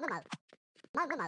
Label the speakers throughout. Speaker 1: mơ mơ mơ mơ mơ mơ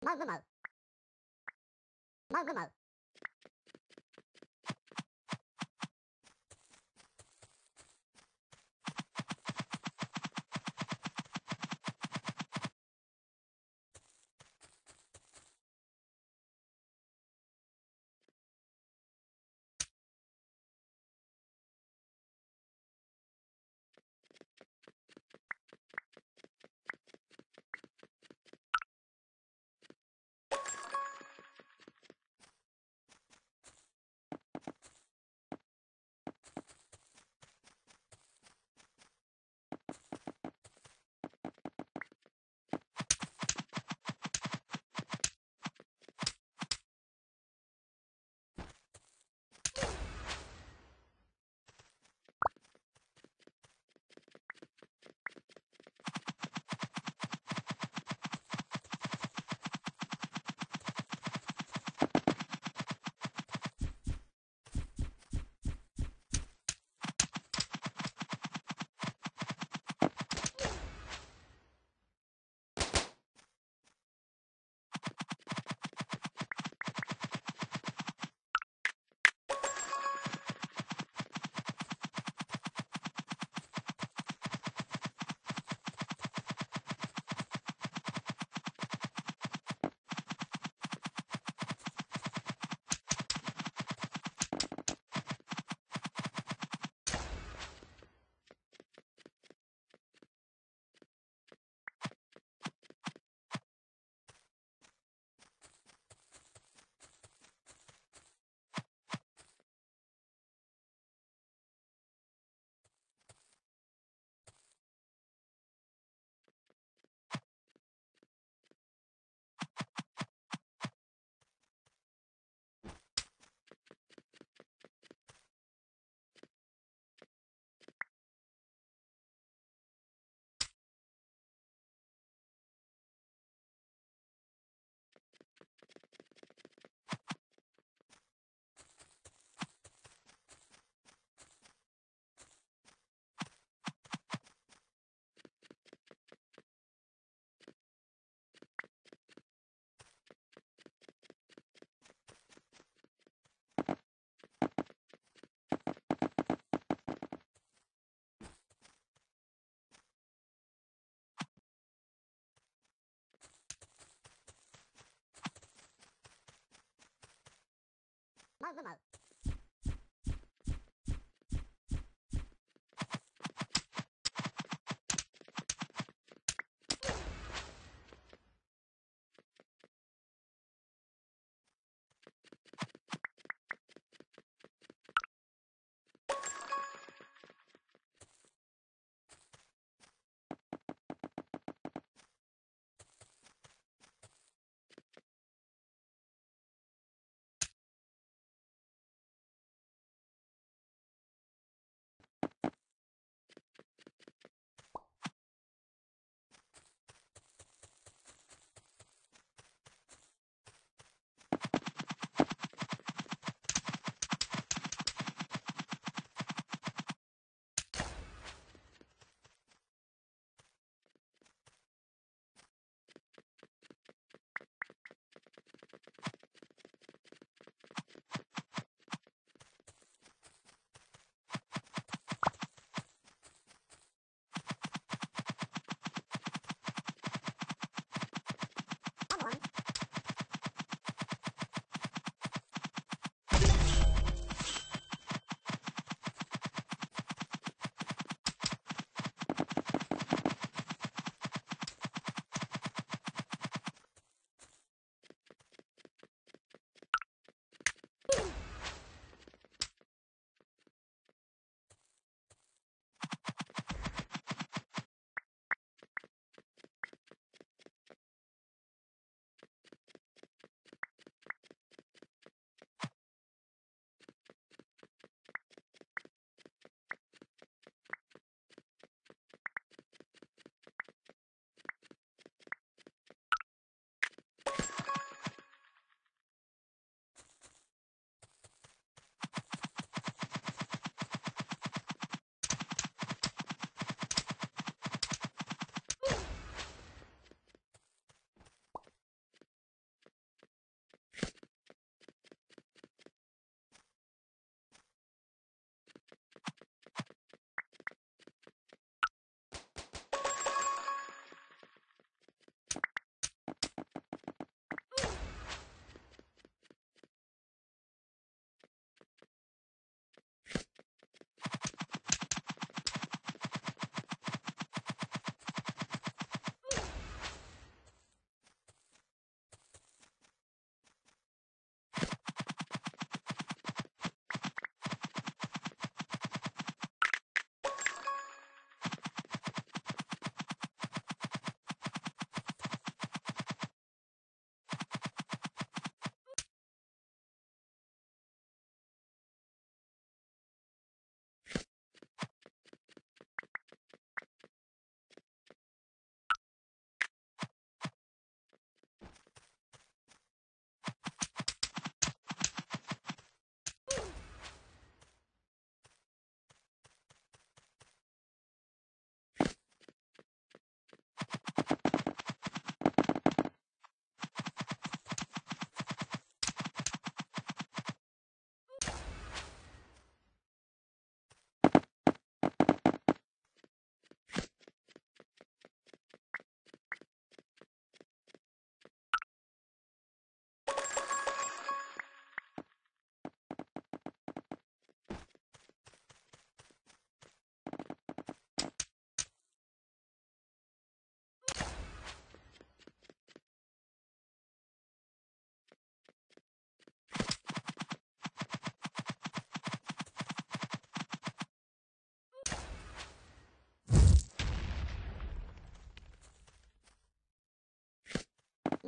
Speaker 2: 猫个猫，猫个猫。慢慢慢。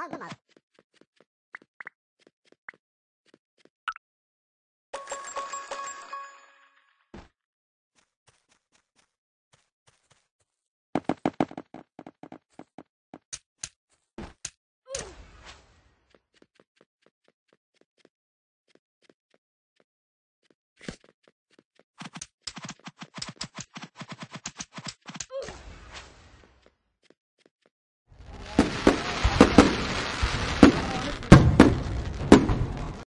Speaker 1: 那干嘛